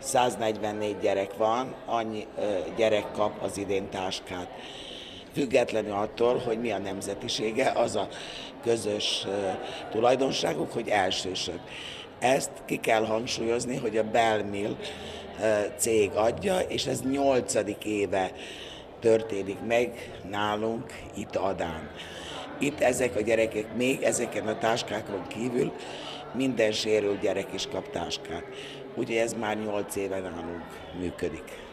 144 gyerek van, annyi gyerek kap az idén táskát. Függetlenül attól, hogy mi a nemzetisége, az a közös tulajdonságuk, hogy elsősök. Ezt ki kell hangsúlyozni, hogy a Belmil cég adja, és ez nyolcadik éve történik meg nálunk itt Adán. Itt ezek a gyerekek még ezeken a táskákon kívül minden sérült gyerek is kap táskát. Úgyhogy ez már nyolc éve nálunk működik.